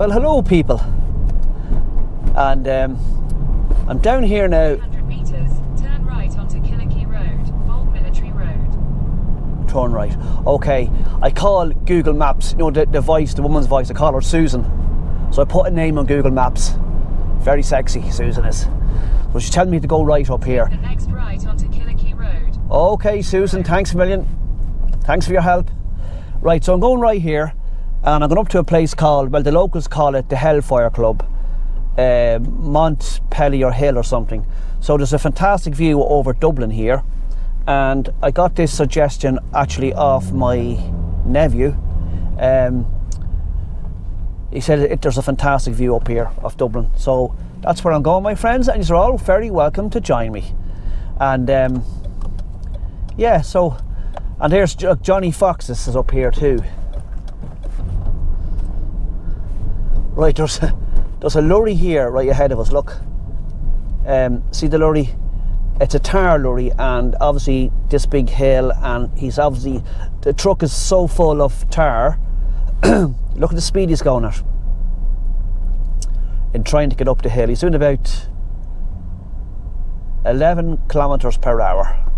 Well, hello, people. And um, I'm down here now. 100 metres, turn right onto Road, Old Military Road. Turn right. Okay. I call Google Maps, you know, the, the voice, the woman's voice, I call her Susan. So I put a name on Google Maps. Very sexy, Susan is. So she's telling me to go right up here. The next right onto Road. Okay, Susan, thanks a million. Thanks for your help. Right, so I'm going right here, and I'm going up to a place called, well, the locals call it the Hellfire Club, uh, Montpelier Hill or something. So there's a fantastic view over Dublin here, and I got this suggestion actually off my nephew. Um, he said it, there's a fantastic view up here of Dublin, so that's where I'm going, my friends, and you're all very welcome to join me. And um, yeah, so and there's Jo- Johnnie Fox's is up here too. Right, there's a, there's a lorry here right ahead of us. Look, um, see the lorry? It's a tar lorry, and obviously this big hill, and he's obviously the truck is so full of tar. Look at the speed he's going at in trying to get up the hill. He's doing about 11 kilometers per hour.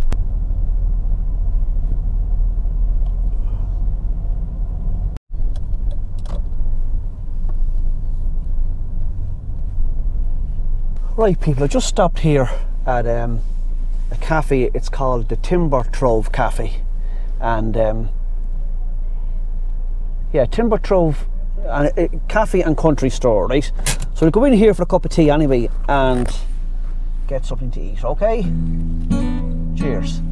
Right, people, I just stopped here at um, a cafe. It's called the Timber Trove Cafe, and um, yeah, Timber Trove and uh, cafe and country store, right? So we'll go in here for a cup of tea anyway and get something to eat. Okay? Cheers.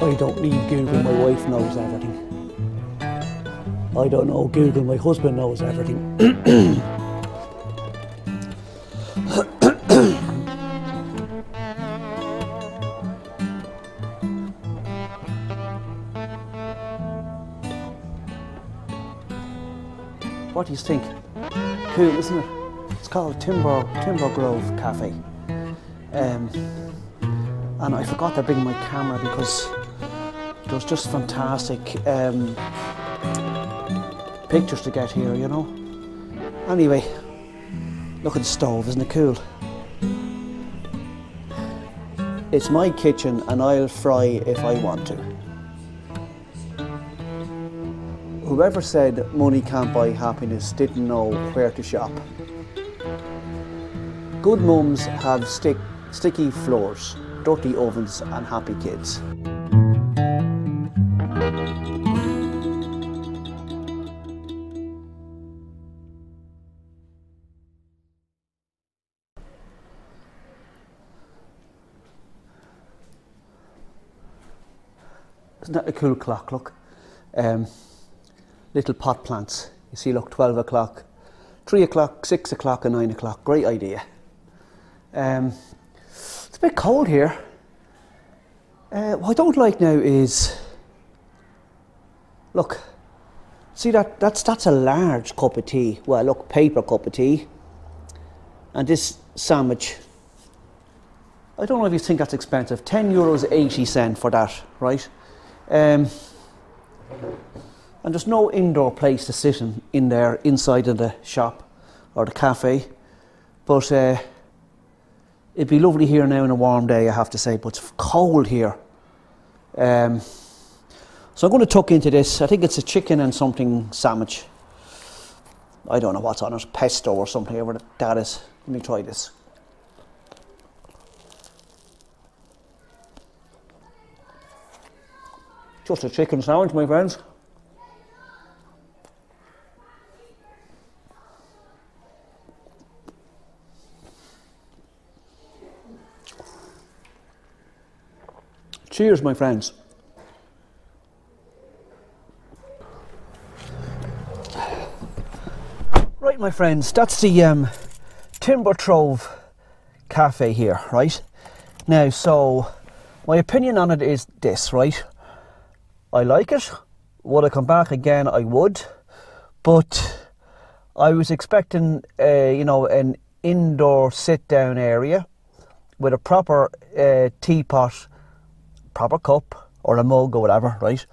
I don't need Google, my wife knows everything. I don't know Google, my husband knows everything. what do you think? Cool, isn't it? It's called Timber Timber Grove Cafe. Um, and I forgot to bring my camera because there's just fantastic um, pictures to get here, you know. Anyway, look at the stove, isn't it cool? It's my kitchen and I'll fry if I want to. Whoever said money can't buy happiness didn't know where to shop. Good mums have stick, sticky floors, dirty ovens, and happy kids. Isn't that a cool clock? Look, um, little pot plants. You see, look, 12 o'clock, 3 o'clock, 6 o'clock, and 9 o'clock. Great idea. Um, it's a bit cold here. Uh, what I don't like now is, look, see that that's that's a large cup of tea. Well, look, paper cup of tea, and this sandwich. I don't know if you think that's expensive. Ten euros eighty cent for that, right? Um, and there's no indoor place to sit in, in there inside of the shop or the cafe, but. Uh, It'd be lovely here now in a warm day, I have to say, but it's cold here. Um, so I'm going to tuck into this. I think it's a chicken and something sandwich. I don't know what's on it, pesto or something, whatever that is. Let me try this. Just a chicken sandwich, my friends. Cheers, my friends. Right, my friends, that's the um, Timber Trove Cafe here, right? Now, so my opinion on it is this, right? I like it. Would I come back again? I would, but I was expecting, you know, an indoor sit-down area with a proper uh, teapot, proper cup or a mug or whatever, right?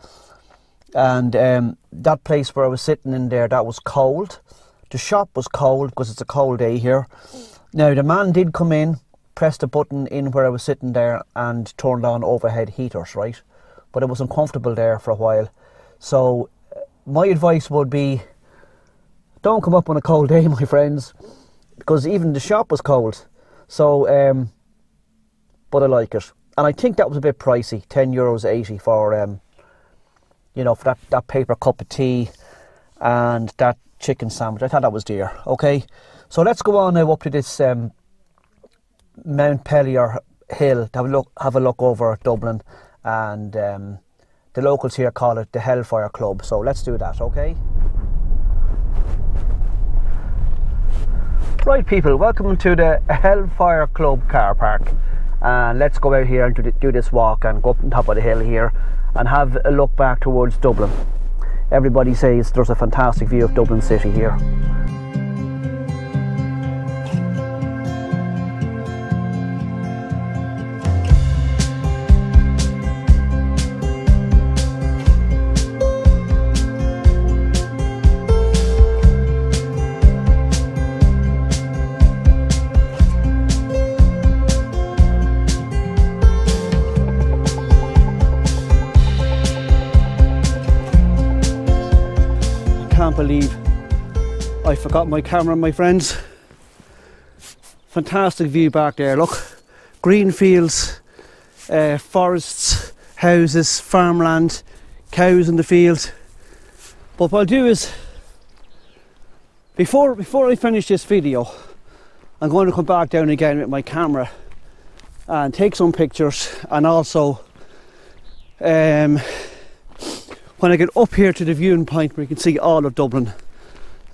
And um, that place where I was sitting in there, that was cold. The shop was cold because it's a cold day here. Now the man did come in, pressed a button in where I was sitting there, and turned on overhead heaters, right? But it was uncomfortable there for a while. So uh, my advice would be, don't come up on a cold day, my friends, because even the shop was cold. So, um, but I like it, and I think that was a bit pricey, ten euros eighty for um, you know, for that, that paper cup of tea and that chicken sandwich. I thought that was dear. Okay, so let's go on now up to this um, Montpelier hill to have a look, have a look over Dublin, and um, the locals here call it the Hellfire Club. So let's do that. Okay. Right, people, welcome to the Hellfire Club car park. And let's go out here and do, do this walk and go up on top of the hill here and have a look back towards Dublin. Everybody says there's a fantastic view of Dublin City here. Believe I forgot my camera, my friends. Fantastic view back there. Look, green fields, uh, forests, houses, farmland, cows in the field. But what I'll do is, before before I finish this video, I'm going to come back down again with my camera and take some pictures and also um, when I get up here to the viewing point where you can see all of Dublin,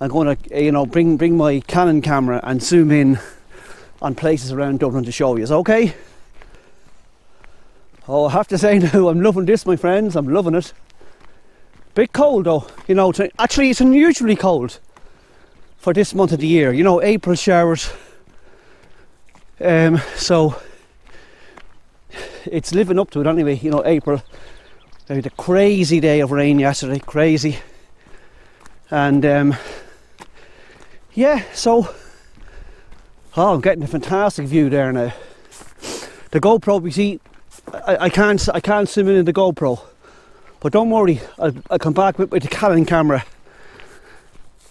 I'm going to, you know, bring bring my Canon camera and zoom in on places around Dublin to show you. Is okay? Oh, I have to say now, I'm loving this, my friends. I'm loving it. Bit cold though, you know. Actually, it's unusually cold for this month of the year. You know, April showers. Um, so it's living up to it anyway. You know, April we had a crazy day of rain yesterday, crazy. And um, yeah, so oh, I'm getting a fantastic view there now. The GoPro, you see, I, I can't I can't zoom in in the GoPro, but don't worry, I'll, I'll come back with, with the Canon camera.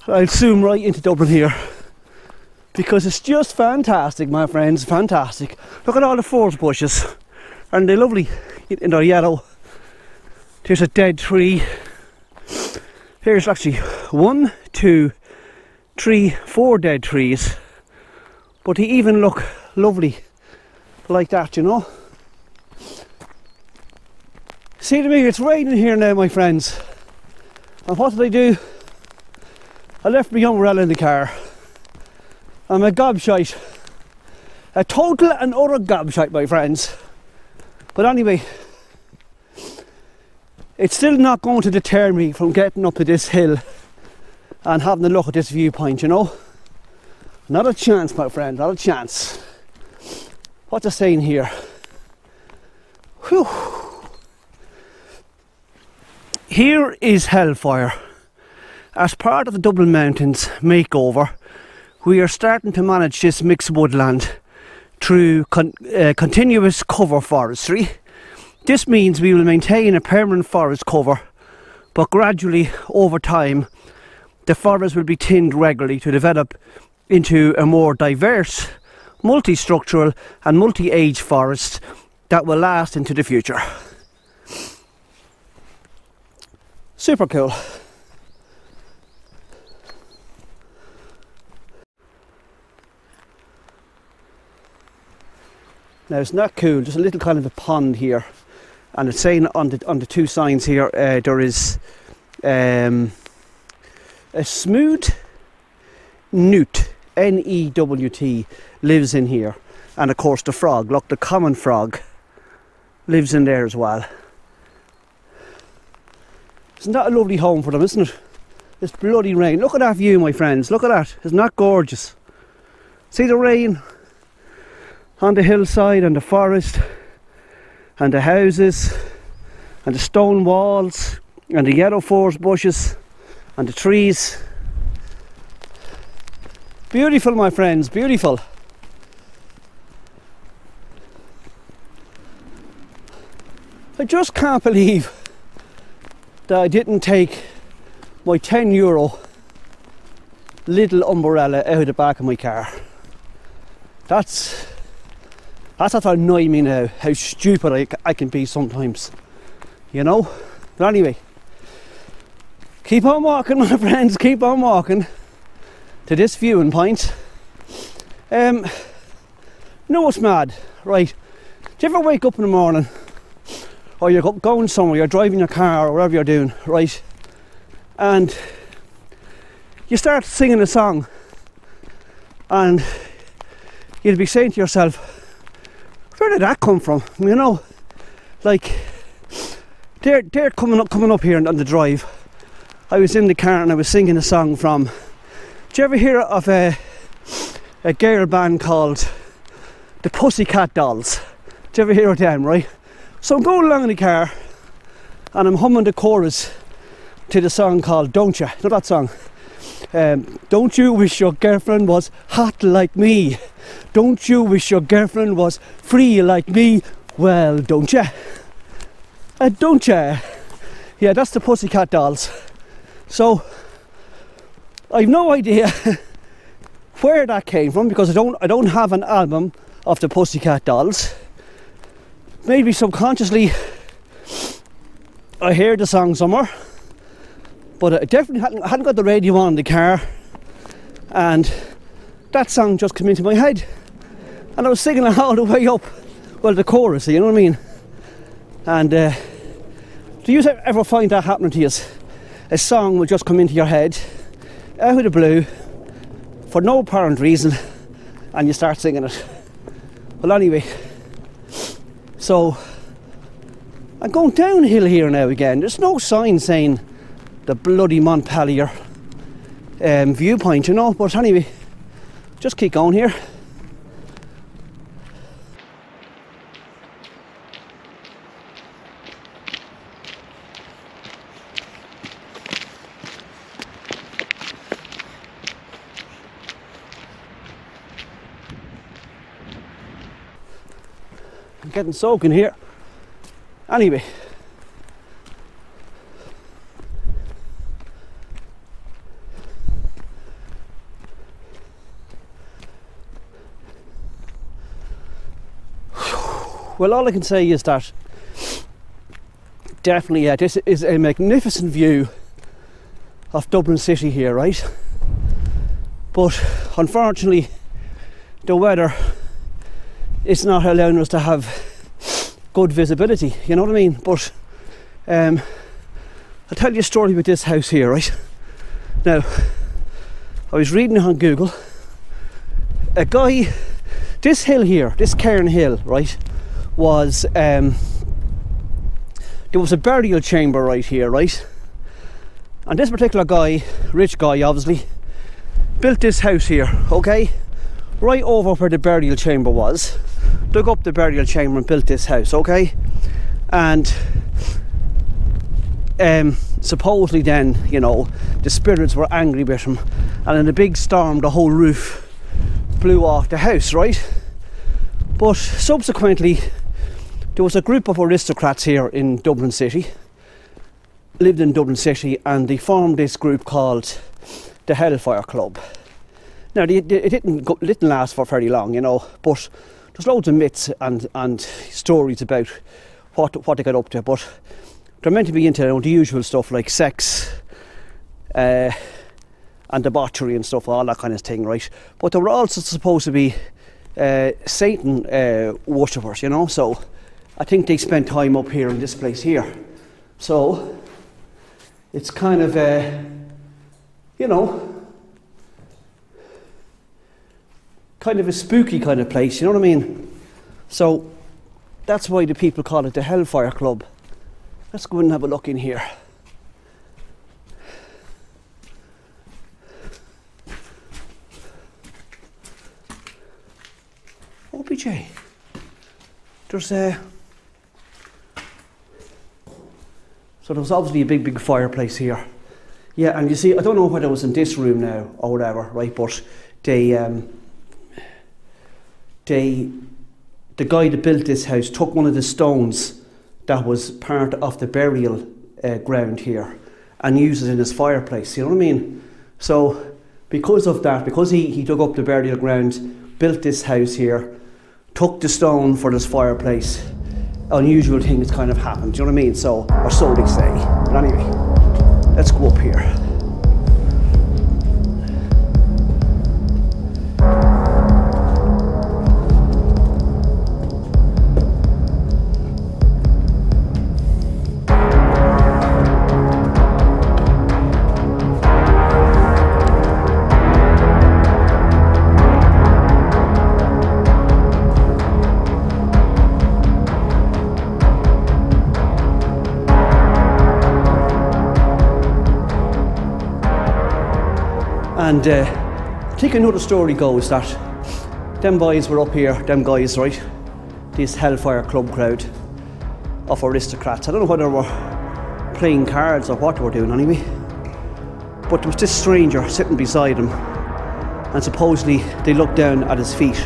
I'll zoom right into Dublin here because it's just fantastic, my friends, fantastic. Look at all the furze bushes, and they're lovely in their yellow there's a dead tree. There's actually one, two, three, four dead trees. But they even look lovely like that, you know. See to me, it's raining here now, my friends. And what did I do? I left my umbrella in the car. I'm a gobshite. A total and utter gobshite, my friends. But anyway, it's still not going to deter me from getting up to this hill and having a look at this viewpoint, you know. Not a chance, my friend, not a chance. What's it saying here? Whew. Here is Hellfire. As part of the Dublin Mountains makeover, we are starting to manage this mixed woodland through con- uh, continuous cover forestry this means we will maintain a permanent forest cover, but gradually over time, the forest will be thinned regularly to develop into a more diverse, multi structural, and multi age forest that will last into the future. Super cool. Now it's not cool, just a little kind of a pond here and it's saying on the on the two signs here uh, there is um, a smooth newt N E W T lives in here, and of course the frog. Look, the common frog lives in there as well. Isn't that a lovely home for them, isn't it? This bloody rain. Look at that view, my friends. Look at that. Isn't that gorgeous? See the rain on the hillside and the forest and the houses and the stone walls and the yellow furze bushes and the trees. Beautiful, my friends, beautiful. I just can't believe that I didn't take my 10 euro little umbrella out of the back of my car. That's that's what annoys me now, how stupid I, I can be sometimes. You know? But anyway, keep on walking, my friends, keep on walking to this viewing point. Um, know what's mad, right? Do you ever wake up in the morning or you're go- going somewhere, you're driving your car or whatever you're doing, right? And you start singing a song and you'll be saying to yourself, where did that come from? You know, like they're they're coming up coming up here on the drive. I was in the car and I was singing a song from. Did you ever hear of a a girl band called the Pussycat Dolls? Did you ever hear of them? Right. So I'm going along in the car and I'm humming the chorus to the song called Don't Ya? Know that song? Um, don't you wish your girlfriend was hot like me? Don't you wish your girlfriend was free like me? Well, don't ya? Uh, don't ya? Yeah, that's the Pussycat Dolls. So, I've no idea where that came from because I don't I don't have an album of the Pussycat Dolls. Maybe subconsciously I heard the song somewhere, but I definitely hadn't, hadn't got the radio on in the car, and that song just came into my head, and I was singing it all the way up, well the chorus, you know what I mean? And uh, do you ever find that happening to you? A song will just come into your head, out of the blue, for no apparent reason, and you start singing it. Well, anyway, so I'm going downhill here now again. There's no sign saying the bloody Montpelier um, viewpoint, you know. But anyway, just keep going here. I'm getting soaking here. Anyway. Well, all I can say is that definitely, yeah, this is a magnificent view of Dublin City here, right? But unfortunately, the weather is not allowing us to have good visibility, you know what I mean? But um, I'll tell you a story about this house here, right? Now, I was reading on Google. A guy, this hill here, this Cairn Hill, right, was um, there was a burial chamber right here, right? And this particular guy, rich guy obviously, built this house here, okay? Right over where the burial chamber was dug up the burial chamber and built this house, okay? And um, supposedly then, you know, the spirits were angry with him, and in a big storm, the whole roof blew off the house, right? But subsequently, there was a group of aristocrats here in Dublin City, lived in Dublin City, and they formed this group called the Hellfire Club. Now, they, they, it didn't, go, didn't last for very long, you know, but there's loads of myths and, and stories about what what they got up to, but they're meant to be into you know, the usual stuff like sex uh, and debauchery and stuff, all that kind of thing, right? But they were also supposed to be uh, Satan uh, worshippers, you know. So, I think they spent time up here in this place here. So it's kind of a, you know, kind of a spooky kind of place, you know what I mean? So that's why the people call it the Hellfire Club. Let's go and have a look in here. Oh, OPJ. There's a. So there was obviously a big, big fireplace here. Yeah, and you see, I don't know whether it was in this room now or whatever, right? But they, um, they, the guy that built this house took one of the stones that was part of the burial uh, ground here and used it in his fireplace. You know what I mean? So because of that, because he, he dug up the burial ground, built this house here, took the stone for this fireplace, unusual things kind of happened. Do you know what I mean? So, or so they say. But anyway, let's go up here. And uh, I think another story goes that them boys were up here, them guys, right? This Hellfire Club crowd of aristocrats. I don't know whether they were playing cards or what they were doing anyway. But there was this stranger sitting beside him, and supposedly they looked down at his feet,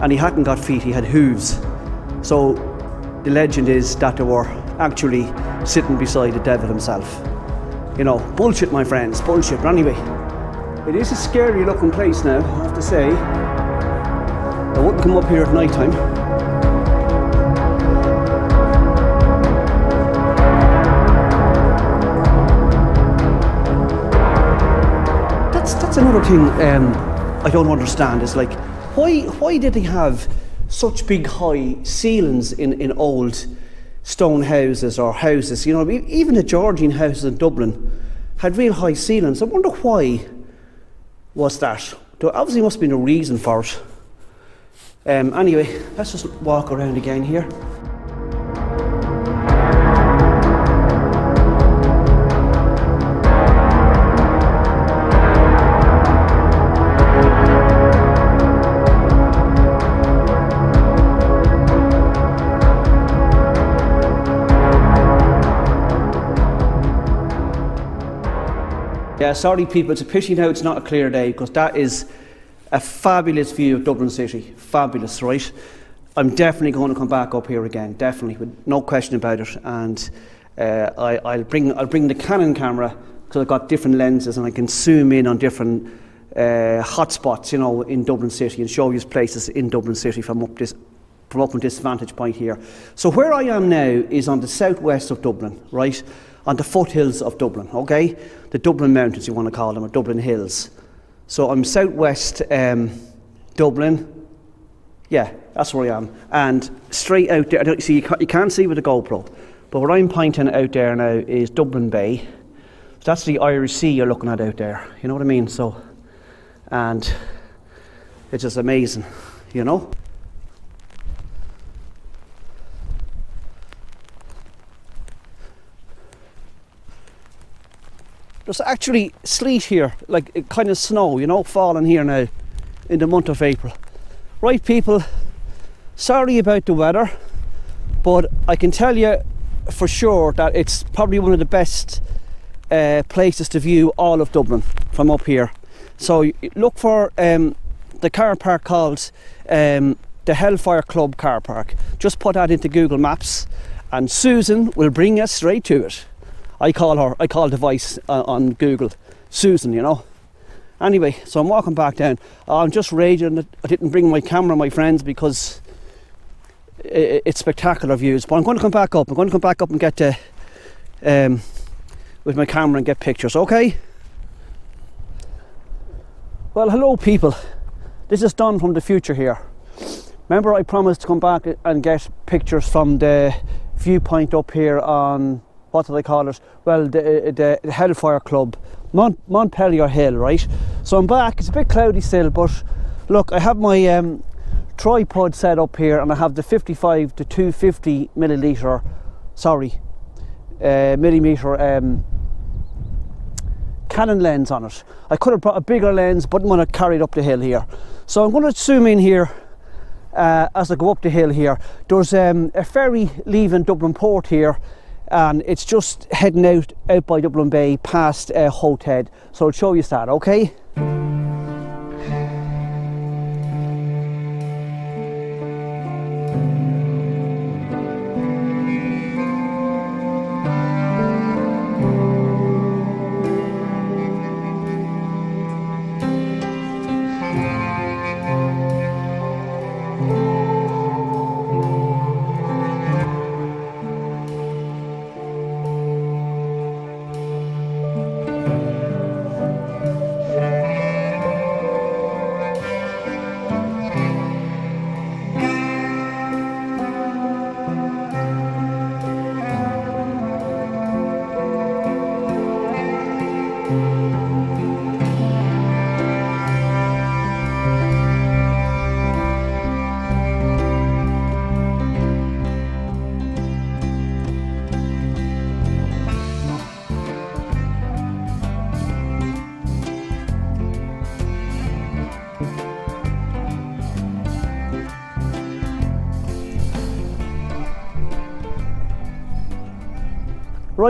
and he hadn't got feet, he had hooves. So the legend is that they were actually sitting beside the devil himself. You know, bullshit, my friends, bullshit. But anyway, it is a scary looking place now, I have to say. I wouldn't come up here at night time. That's that's another thing um, I don't understand. Is like, why why did they have such big high ceilings in, in old stone houses or houses? You know, even the Georgian houses in Dublin had real high ceilings. I wonder why was that. There obviously must have been a reason for it. Um, anyway, let's just walk around again here. Yeah, sorry people, it's a pity now it's not a clear day because that is a fabulous view of Dublin City. Fabulous, right? I'm definitely going to come back up here again, definitely, with no question about it. And uh, I, I'll, bring, I'll bring the Canon camera because I've got different lenses and I can zoom in on different uh, hotspots, you know, in Dublin City and show you places in Dublin City from up this from up this vantage point here. So where I am now is on the southwest of Dublin, right? On the foothills of Dublin, okay? The Dublin Mountains, you want to call them, or Dublin Hills. So I'm southwest um, Dublin. Yeah, that's where I am. And straight out there, I don't, see, you can't, see with the GoPro, but what I'm pointing out there now is Dublin Bay. So that's the Irish Sea you're looking at out there. You know what I mean? So, and it's just amazing, you know? There's actually sleet here, like kind of snow, you know, falling here now in the month of April. Right, people, sorry about the weather, but I can tell you for sure that it's probably one of the best uh, places to view all of Dublin from up here. So look for um, the car park called um, the Hellfire Club car park. Just put that into Google Maps, and Susan will bring us straight to it. I call her, I call device uh, on Google Susan, you know. Anyway, so I'm walking back down. I'm just raging that I didn't bring my camera, my friends, because it's spectacular views. But I'm going to come back up. I'm going to come back up and get the, um, with my camera and get pictures, okay? Well, hello, people. This is Don from the future here. Remember, I promised to come back and get pictures from the viewpoint up here on what do they call it? Well, the, the Hellfire Club, Mont, Montpelier Hill, right? So I'm back. It's a bit cloudy still, but look, I have my um, tripod set up here, and I have the 55 to 250 milliliter, sorry, uh, millimeter um, Canon lens on it. I could have brought a bigger lens, but I'm going to carry it up the hill here. So I'm going to zoom in here uh, as I go up the hill here. There's um, a ferry leaving Dublin Port here and it's just heading out out by Dublin Bay past uh, Howth So I'll show you that, okay?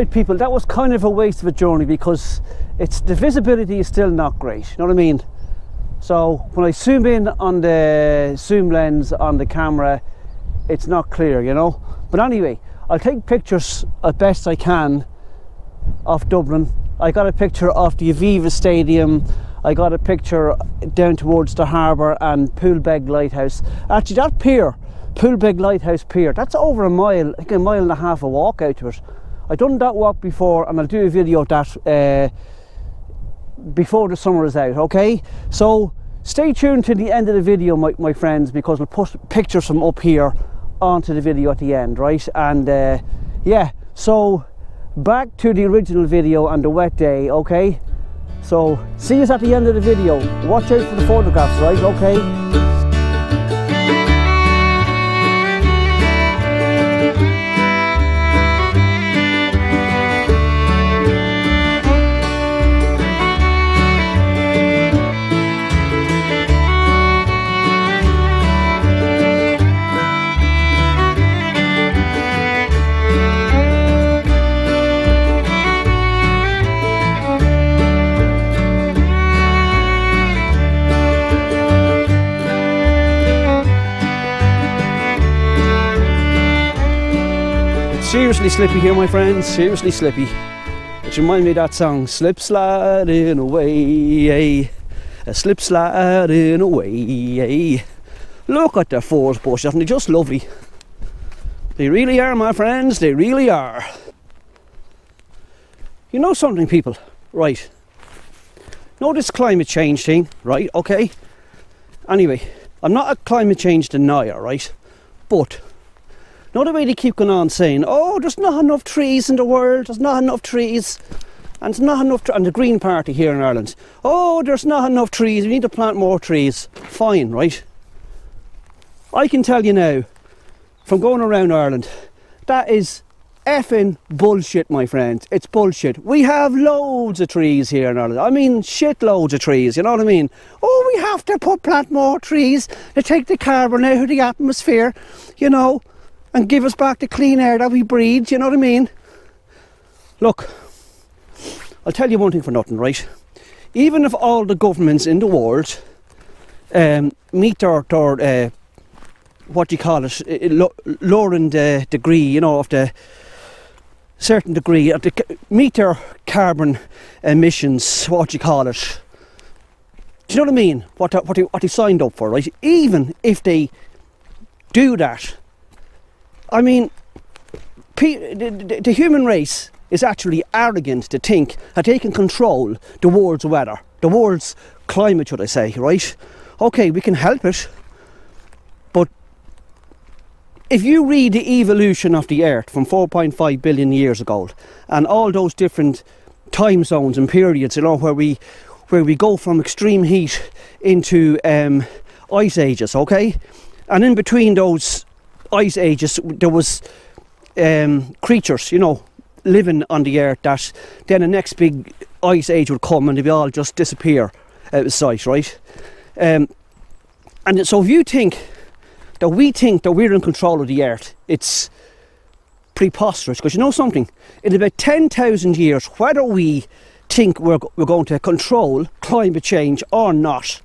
Right people, that was kind of a waste of a journey because it's the visibility is still not great, you know what I mean? So when I zoom in on the zoom lens on the camera, it's not clear, you know? But anyway, I'll take pictures as best I can of Dublin. I got a picture of the Aviva Stadium. I got a picture down towards the harbour and Poolbeg Lighthouse. Actually, that pier, Poolbeg Lighthouse Pier, that's over a mile, I think a mile and a half a walk out to it. I've done that walk before and I'll do a video of that uh, before the summer is out, okay? So stay tuned to the end of the video, my, my friends, because we'll put pictures from up here onto the video at the end, right? And uh, yeah, so back to the original video and the wet day, okay? So see us at the end of the video. Watch out for the photographs, right? Okay? Seriously slippy here, my friends. Seriously slippy. It reminds me of that song, Slip Sliding Away. A slip sliding away. Look at the furze bushes, aren't they just lovely? They really are, my friends. They really are. You know something, people? Right. This climate change thing, right? Okay. Anyway, I'm not a climate change denier, right? But not the way they keep going on saying, oh, there's not enough trees in the world, there's not enough trees. And there's not enough, and the Green Party here in Ireland, oh, there's not enough trees, we need to plant more trees. Fine, right? I can tell you now, from going around Ireland, that is effing bullshit, my friends. It's bullshit. We have loads of trees here in Ireland. I mean, shit loads of trees, you know what I mean? Oh, we have to put plant more trees to take the carbon out of the atmosphere, you know and give us back the clean air that we breathe, you know what I mean? Look, I'll tell you one thing for nothing, right? Even if all the governments in the world um, meet their, their uh, what do you call it, uh, lowering the degree, you know, of the certain degree, of the, meet their carbon emissions, what do you call it? Do you know what I mean? What, what, what they signed up for, right? Even if they do that, I mean, the, the, human race is actually arrogant to think that they can control the world's weather, the world's climate, should I say, right? Okay, we can help it, but if you read the evolution of the Earth from 4.5 billion years ago, and all those different time zones and periods, you know, where we where we go from extreme heat into um, ice ages, okay, and in between those ice ages, there was um, creatures, you know, living on the earth. That then the next big ice age would come, and they would all just disappear out of sight, right? Um, and so if you think that we think that we're in control of the earth, it's preposterous. Because you know something, in about 10,000 years, whether we think we're, we're going to control climate change or not,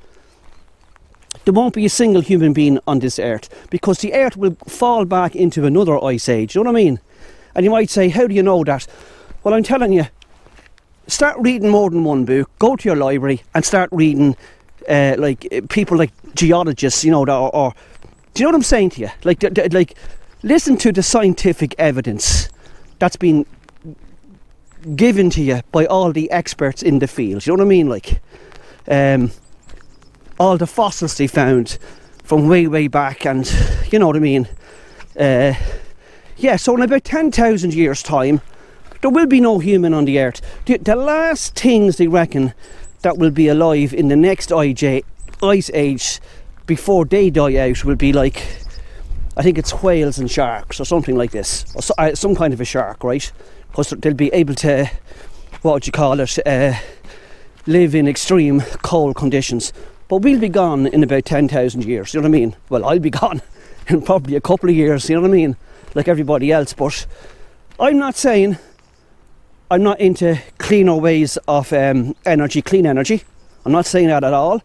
there won't be a single human being on this earth because the earth will fall back into another ice age. You know what I mean? And you might say, How do you know that? Well, I'm telling you, start reading more than one book, go to your library and start reading uh, like uh, people like geologists, you know, or, or, do you know what I'm saying to you? Like, like, listen to the scientific evidence that's been given to you by all the experts in the field. You know what I mean? Like, um, all the fossils they found from way, way back, and you know what I mean. Uh, yeah, so in about 10,000 years' time, there will be no human on the earth. The, the last things they reckon that will be alive in the next IJ, ice age before they die out will be like, I think it's whales and sharks or something like this, or so, uh, some kind of a shark, right? Because they'll be able to, what would you call it, uh, live in extreme cold conditions. But we'll be gone in about 10,000 years, you know what I mean? Well, I'll be gone in probably a couple of years, you know what I mean? Like everybody else. But I'm not saying I'm not into cleaner ways of um, energy, clean energy. I'm not saying that at all.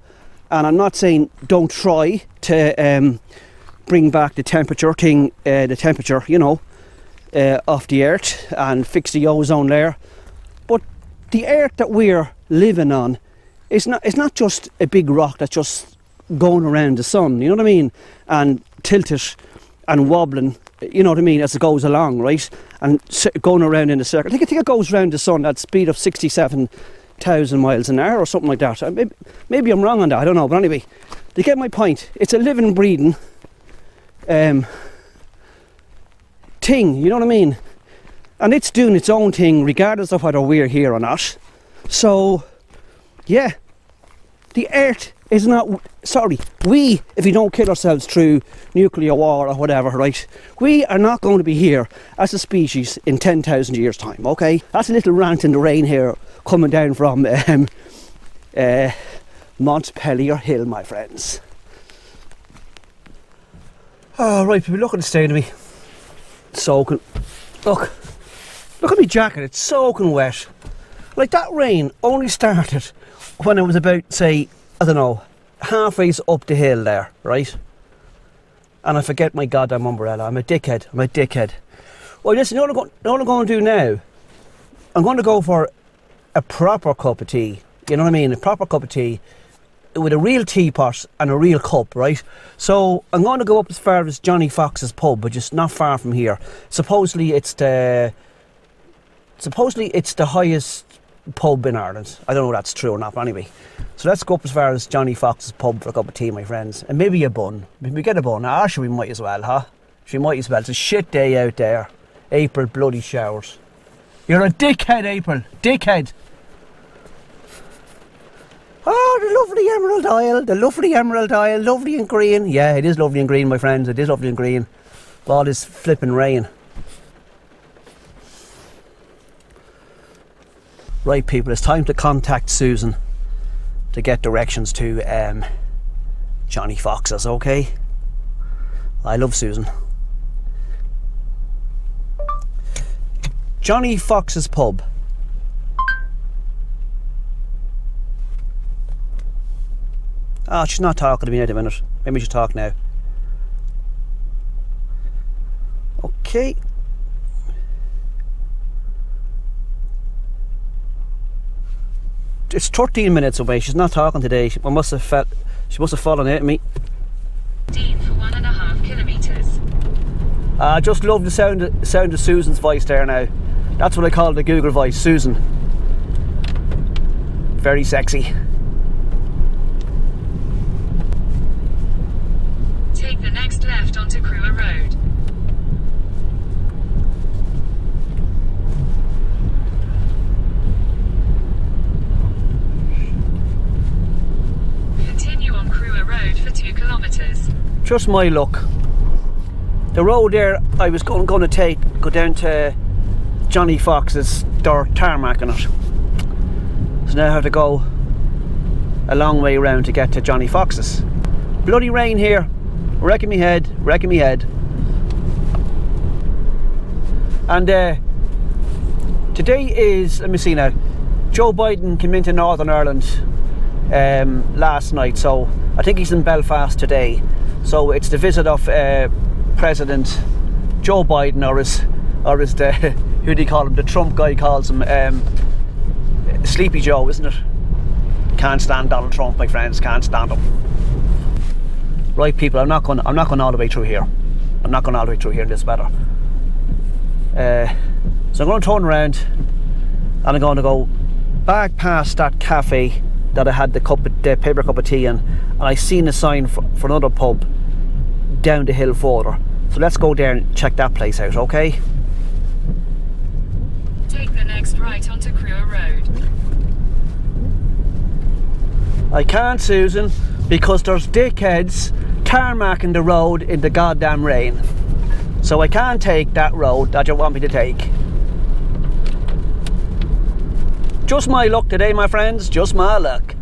And I'm not saying don't try to um, bring back the temperature thing, uh, the temperature, you know, uh, of the earth and fix the ozone layer. But the earth that we're living on it's not it's not just a big rock that's just going around the sun, you know what I mean? And tilted and wobbling, you know what I mean, as it goes along, right? And going around in a circle. I think, I think it goes around the sun at speed of 67,000 miles an hour or something like that. Maybe, maybe, I'm wrong on that, I don't know. But anyway, you get my point. It's a living, breathing um, thing, you know what I mean? And it's doing its own thing regardless of whether we're here or not. So, yeah, the earth is not sorry we if we don't kill ourselves through nuclear war or whatever right we are not going to be here as a species in 10,000 years time okay? That's a little rant in the rain here coming down from um, uh, Montpelier Hill my friends. Oh right people look at the state of me. Soaking look look at me jacket it's soaking wet. Like that rain only started when I was about, say, I don't know, halfway up the hill there, right? And I forget my goddamn umbrella. I'm a dickhead. I'm a dickhead. Well, listen, you know what I'm going to do now? I'm going to go for a proper cup of tea. You know what I mean? A proper cup of tea with a real teapot and a real cup, right? So I'm going to go up as far as Johnnie Fox's pub, which is not far from here. Supposedly it's the supposedly it's the highest pub in Ireland. I don't know if that's true or not, but anyway. So let's go up as far as Johnnie Fox's pub for a cup of tea, my friends. And maybe a bun. Maybe we get a bun. Ah, sure, we might as well, huh? We might as well. It's a shit day out there. April bloody showers. You're a dickhead, April. Dickhead. Oh, the lovely Emerald Isle. The lovely Emerald Isle. Lovely and green. Yeah, it is lovely and green, my friends. It is lovely and green. All this flipping rain. Right, people, it's time to contact Susan to get directions to um, Johnnie Fox's, okay? I love Susan. Johnnie Fox's pub. Oh, she's not talking to me at a minute. Maybe she'll talk now. Okay. It's 13 minutes away. She's not talking today. She must have felt. She must have fallen out of me. Dean for one and a half kilometres. I uh, just love the sound sound of Susan's voice there now. That's what I call the Google voice, Susan. Very sexy. Take the next left onto Cruagh Road. Just my luck. The road there I was going, going to take, go down to Johnnie Fox's dirt tarmac on it. So now I have to go a long way around to get to Johnnie Fox's. Bloody rain here, wrecking me head, wrecking me head. And uh, today is, let me see now, Joe Biden came into Northern Ireland um, last night, so I think he's in Belfast today. So it's the visit of uh, President Joe Biden, or his, or his the, who do you call him? The Trump guy calls him um, Sleepy Joe, isn't it? Can't stand Donald Trump, my friends. Can't stand him. Right, people. I'm not going. I'm not going all the way through here. I'm not going all the way through here. In this better. Uh, so I'm going to turn around, and I'm going to go back past that cafe that I had the cup, of, the paper cup of tea in, and I seen a sign for, for another pub down the hill further. So let's go there and check that place out, okay? Take the next right onto Cruagh Road. I can't, Susan, because there's dickheads tarmacking the road in the goddamn rain. So I can't take that road that you want me to take. Just my luck today, my friends, just my luck.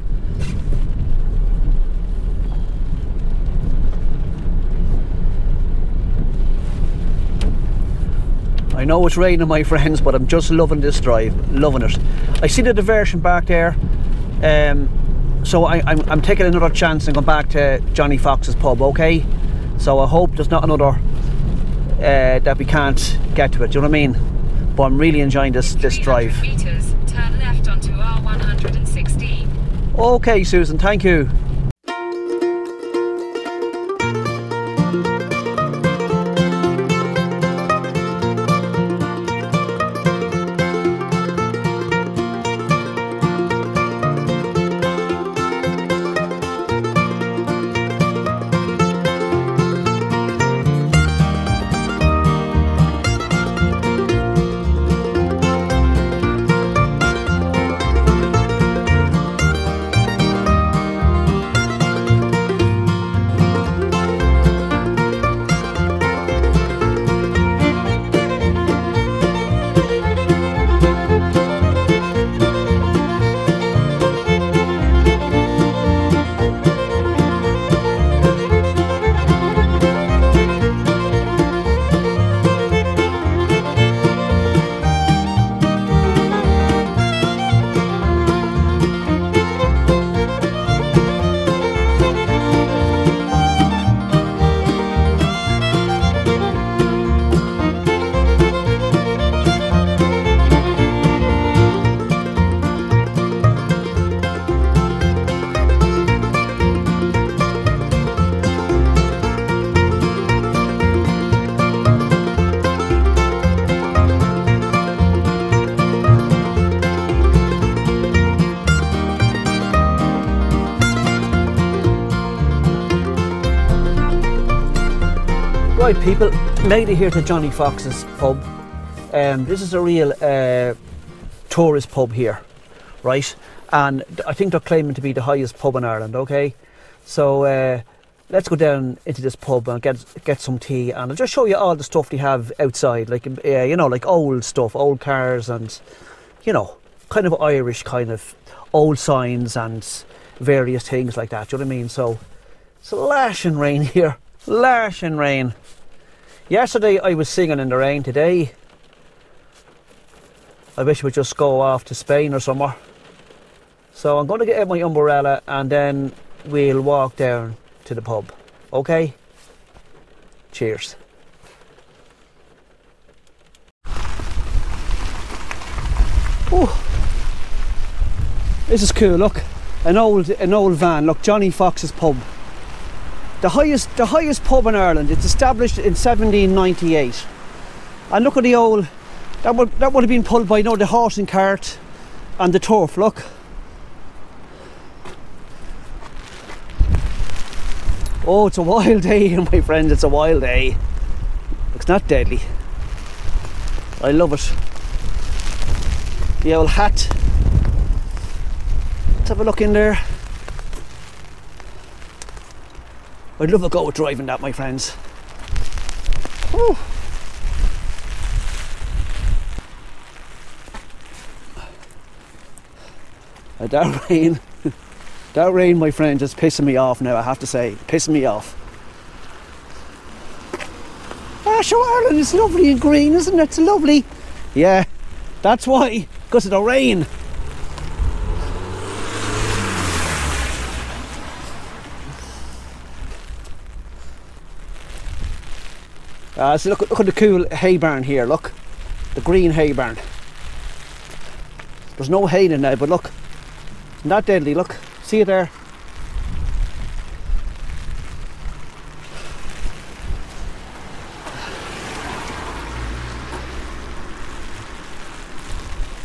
I know it's raining, my friends, but I'm just loving this drive, loving it. I see the diversion back there, um, so I, I'm, I'm taking another chance and going back to Johnnie Fox's pub, okay? So I hope there's not another uh, that we can't get to it. Do you know what I mean? But I'm really enjoying this this drive. meters, turn left onto R116. Okay, Susan, thank you. People, made it here to Johnnie Fox's pub. Um, this is a real uh, tourist pub here, right? And I think they're claiming to be the highest pub in Ireland. Okay, so uh, let's go down into this pub and get get some tea, and I'll just show you all the stuff they have outside, like uh, you know, like old stuff, old cars, and you know, kind of Irish kind of old signs and various things like that. Do you know what I mean? So it's lashing rain here, lashing rain. Yesterday I was singing in the rain. Today I wish we'd just go off to Spain or somewhere. So I'm going to get out my umbrella and then we'll walk down to the pub. Okay? Cheers. Ooh. This is cool. Look, an old an old van. Look, Johnnie Fox's pub. The highest the highest pub in Ireland. It's established in 1798. And look at the old that would that would have been pulled by you know the horse and cart and the turf. Look. Oh, it's a wild day, my friends. It's a wild day. It's not deadly. I love it. The old hat. Let's have a look in there. I'd love a go at driving that, my friends. Whew. Uh, that rain, that rain, my friend, is pissing me off now. I have to say, pissing me off. Ah, sure, Ireland is lovely and green, isn't it? It's lovely. Yeah, that's why, because of the rain. Uh, so look, look at the cool hay barn here. Look, the green hay barn. There's no hay in now, but look, not deadly. Look, see it there.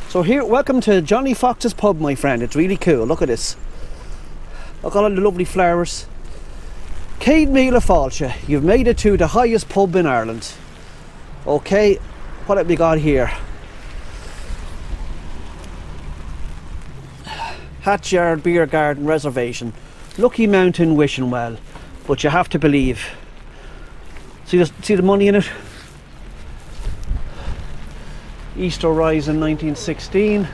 So here, welcome to Johnnie Fox's pub, my friend. It's really cool. Look at this. Look at all the lovely flowers. Céad Míle Fáilte, you've made it to the highest pub in Ireland. Okay, what have we got here? Hatchyard Beer Garden Reservation. Lucky Mountain wishing well, but you have to believe. See the, see the money in it? Easter Rise in 1916.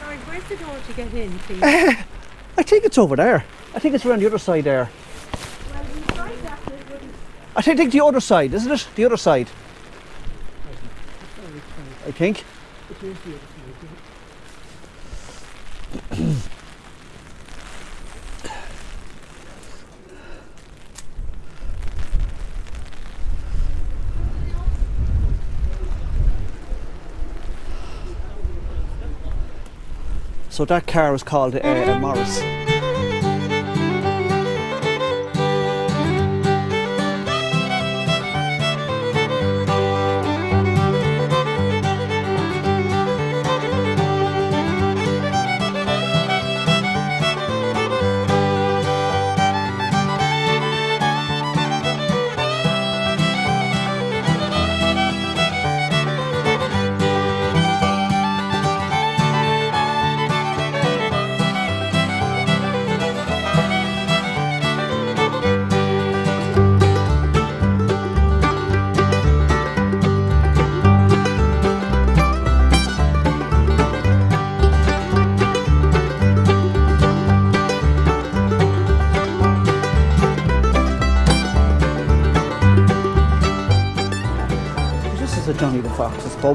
Sorry, where's the door to get in, please? I think it's over there. I think it's around the other side there. well, we tried that, but it wouldn't. I think, think the other side, isn't it? The other side. I think. So that car was called uh, a Morris.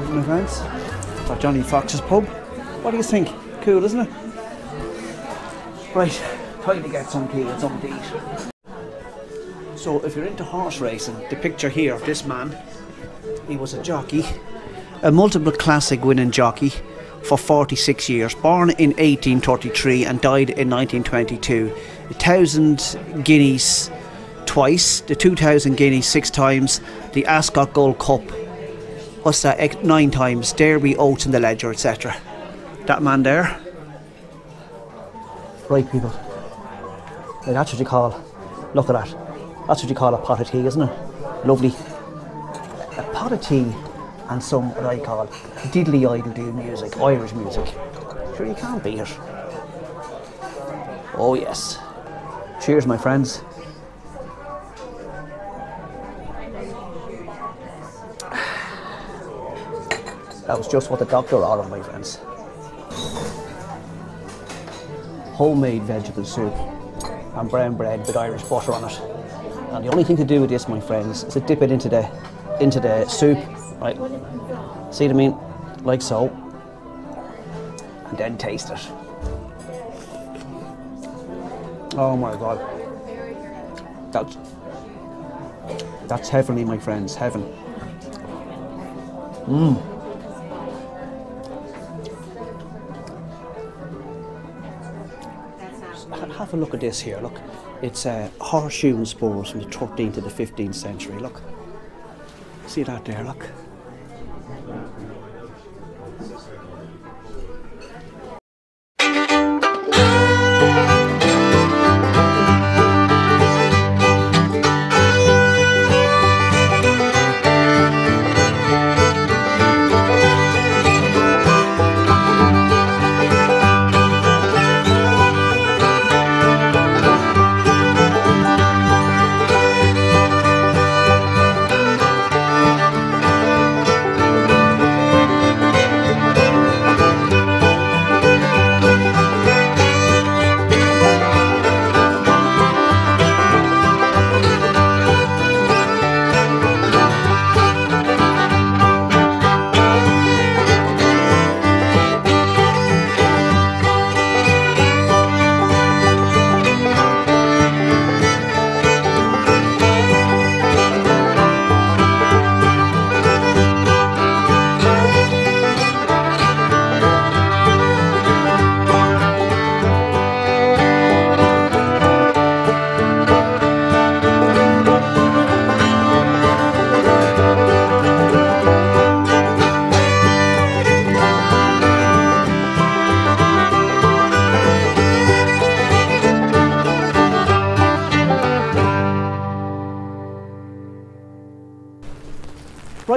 Pub, my friends. Or Johnnie Fox's pub. What do you think? Cool, isn't it? Right, time to get to eat, something to eat. So, if you're into horse racing, the picture here of this man, he was a jockey, a multiple classic winning jockey for 46 years, born in 1833 and died in 1922. A thousand guineas twice, the 2000 guineas six times, the Ascot Gold Cup that, uh, ex- nine times, Derby, Oaks in the Leger, etc. That man there. Right, people. Now that's what you call, look at that. That's what you call a pot of tea, isn't it? Lovely. A pot of tea and some, what I call, diddly idle do music, Irish music. Sure, you can't beat it. Oh, yes. Cheers, my friends. That was just what the doctor ordered, my friends. Homemade vegetable soup and brown bread with Irish butter on it. And the only thing to do with this, my friends, is to dip it into the into the soup, right? See what I mean? Like so. And then taste it. Oh my god. That's that's heavenly, my friends. Heaven. Ha- have a look at this here. Look, it's uh, horseshoe spores from the 13th to the 15th century. Look, see that there. Look.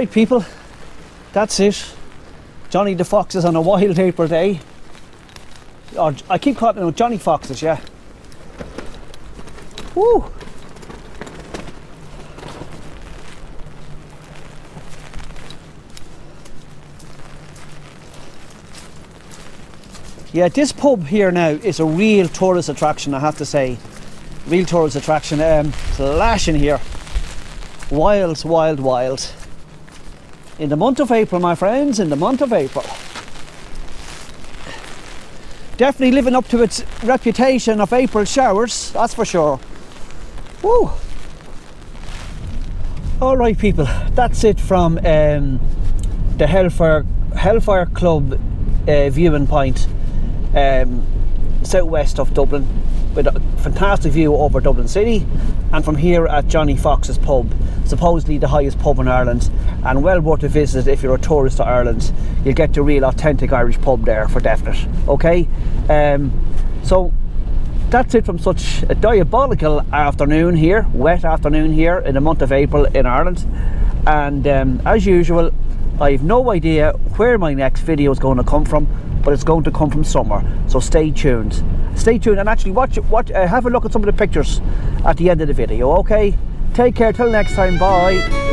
Right, people, that's it. Johnny the Fox is on a wild April day. Or I keep calling them Johnnie Foxes, yeah. Woo! Yeah, this pub here now is a real tourist attraction, I have to say. Real tourist attraction. Um, flashing here. Wild, wild, wild. In the month of April, my friends, in the month of April. Definitely living up to its reputation of April showers, that's for sure. Woo! All right, people, that's it from um, the Hellfire Hellfire Club uh, viewing point, um, southwest of Dublin, with a fantastic view over Dublin City, and from here at Johnnie Fox's pub, supposedly the highest pub in Ireland, and well worth a visit if you're a tourist to Ireland. You'll get the real authentic Irish pub there for definite. Okay, um, so that's it from such a diabolical afternoon here, wet afternoon here in the month of April in Ireland. And um, as usual, I have no idea where my next video is going to come from, but it's going to come from somewhere. So stay tuned. Stay tuned and actually watch watch uh, have a look at some of the pictures at the end of the video. Okay, take care till next time. Bye.